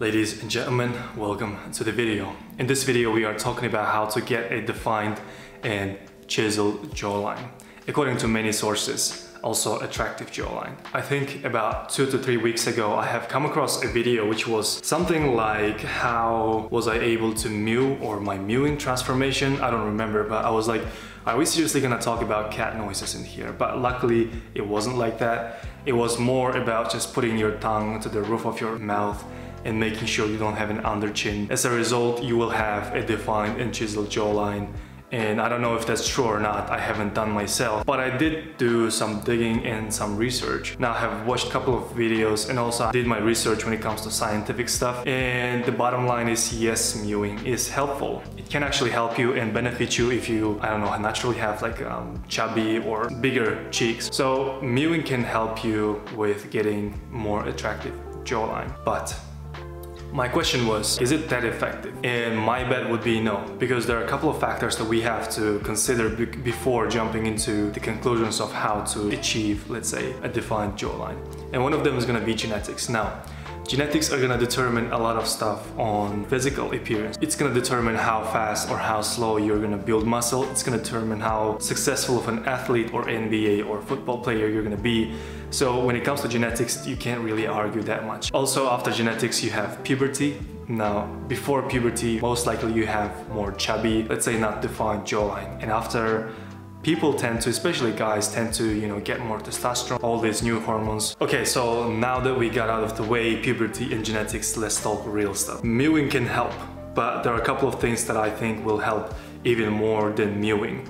Ladies and gentlemen, welcome to the video. In this video, we are talking about how to get a defined and chiseled jawline. According to many sources, also attractive jawline. I think about two to three weeks ago, I have come across a video which was something like how was I able to mew or my mewing transformation. I don't remember, but I was like, are we seriously gonna talk about cat noises in here? But luckily it wasn't like that. It was more about just putting your tongue to the roof of your mouth and making sure you don't have an under chin. As a result, you will have a defined and chiseled jawline and I don't know if that's true or not, I haven't done myself, but I did do some digging and some research. Now I have watched a couple of videos and also I did my research when it comes to scientific stuff and the bottom line is yes, mewing is helpful. It can actually help you and benefit you if you, I don't know, naturally have like um, chubby or bigger cheeks. So mewing can help you with getting more attractive jawline, but my question was, is it that effective? And my bet would be no, because there are a couple of factors that we have to consider before jumping into the conclusions of how to achieve, let's say, a defined jawline. And one of them is gonna be genetics. Now, Genetics are gonna determine a lot of stuff on physical appearance. It's gonna determine how fast or how slow you're gonna build muscle. It's gonna determine how successful of an athlete or NBA or football player you're gonna be. So when it comes to genetics, you can't really argue that much. Also after genetics, you have puberty. Now, before puberty, most likely you have more chubby, let's say not defined jawline. And after people tend to, especially guys, tend to, you know, get more testosterone, all these new hormones. Okay, so now that we got out of the way, puberty and genetics, let's talk real stuff. Mewing can help, but there are a couple of things that I think will help even more than mewing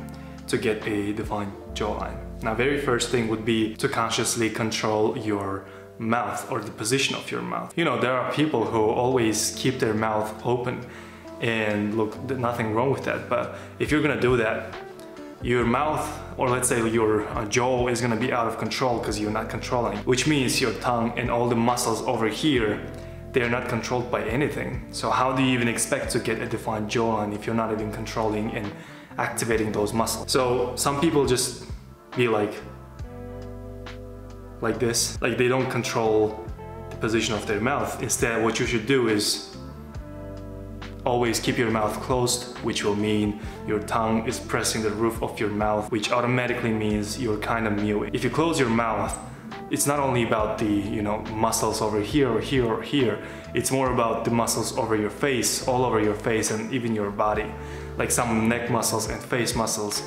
to get a defined jawline. Now, very first thing would be to consciously control your mouth or the position of your mouth. You know, there are people who always keep their mouth open and look, nothing wrong with that. But if you're gonna do that, your mouth or let's say your uh, jaw is gonna be out of control because you're not controlling which means your tongue and all the muscles over here they're not controlled by anything. So how do you even expect to get a defined jawline if you're not even controlling and activating those muscles? So some people just be like like this. Like they don't control the position of their mouth. Instead what you should do is Always keep your mouth closed, which will mean your tongue is pressing the roof of your mouth, which automatically means you're kind of mewing. If you close your mouth, it's not only about the you know muscles over here or here or here. It's more about the muscles over your face all over your face and even your body. Like some neck muscles and face muscles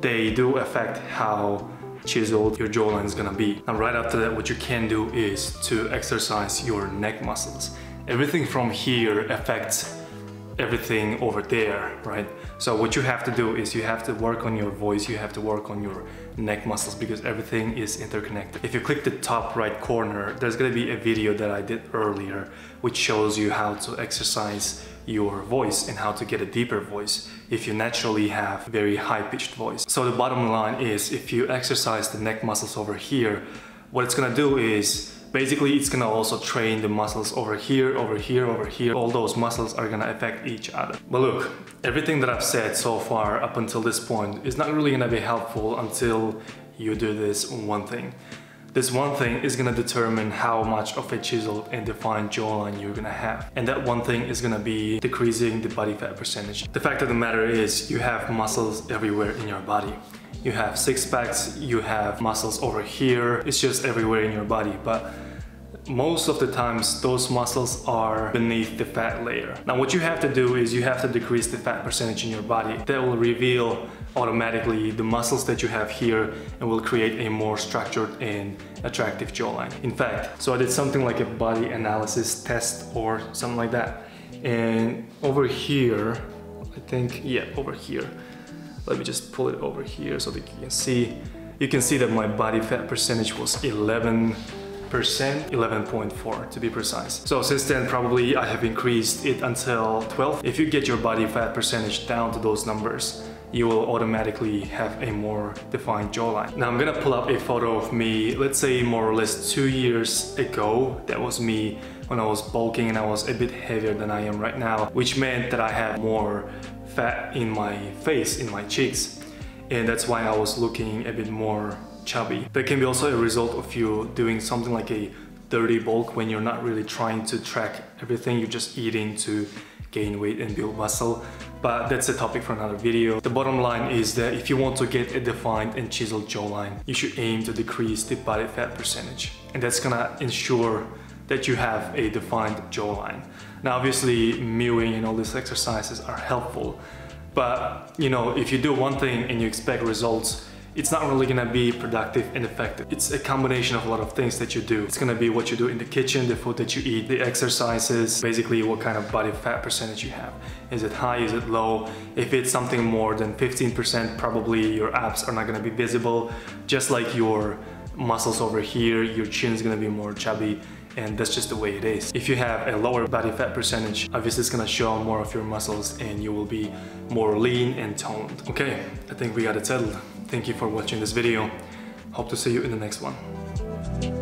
they do affect how chiseled your jawline is gonna be. Now right after that what you can do is to exercise your neck muscles. Everything from here affects everything over there, right? So what you have to do is you have to work on your voice, you have to work on your neck muscles because everything is interconnected. If you click the top right corner, there's gonna be a video that I did earlier which shows you how to exercise your voice and how to get a deeper voice if you naturally have very high-pitched voice. So the bottom line is if you exercise the neck muscles over here, what it's gonna do is Basically, it's gonna also train the muscles over here, over here, over here. All those muscles are gonna affect each other. But look, everything that I've said so far up until this point is not really gonna be helpful until you do this one thing. This one thing is gonna determine how much of a chiseled and defined jawline you're gonna have. And that one thing is gonna be decreasing the body fat percentage. The fact of the matter is you have muscles everywhere in your body you have six packs, you have muscles over here, it's just everywhere in your body. But most of the times those muscles are beneath the fat layer. Now what you have to do is you have to decrease the fat percentage in your body. That will reveal automatically the muscles that you have here and will create a more structured and attractive jawline. In fact, so I did something like a body analysis test or something like that. And over here, I think, yeah, over here, let me just pull it over here so that you can see. You can see that my body fat percentage was 11 percent 11.4 to be precise. So since then probably I have increased it until 12 if you get your body fat percentage down to those numbers you will automatically have a more defined jawline. Now I'm gonna pull up a photo of me let's say more or less two years ago. That was me when I was bulking and I was a bit heavier than I am right now which meant that I have more fat in my face, in my cheeks. And that's why I was looking a bit more chubby. That can be also a result of you doing something like a dirty bulk when you're not really trying to track everything. You're just eating to gain weight and build muscle. But that's a topic for another video. The bottom line is that if you want to get a defined and chiseled jawline, you should aim to decrease the body fat percentage. And that's gonna ensure that you have a defined jawline. Now obviously mewing and all these exercises are helpful, but you know, if you do one thing and you expect results, it's not really gonna be productive and effective. It's a combination of a lot of things that you do. It's gonna be what you do in the kitchen, the food that you eat, the exercises, basically what kind of body fat percentage you have. Is it high, is it low? If it's something more than 15%, probably your abs are not gonna be visible. Just like your muscles over here, your chin is gonna be more chubby and that's just the way it is. If you have a lower body fat percentage, obviously it's gonna show more of your muscles and you will be more lean and toned. Okay, I think we got it settled. Thank you for watching this video. Hope to see you in the next one.